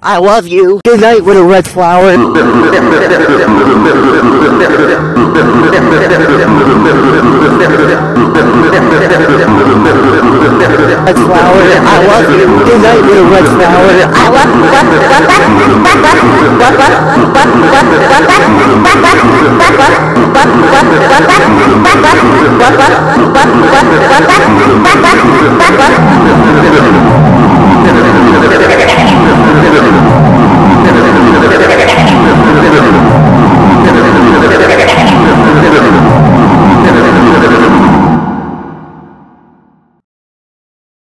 I love you. Good night, little red flower. red flower. I love you. Good night, little red flower. I love you.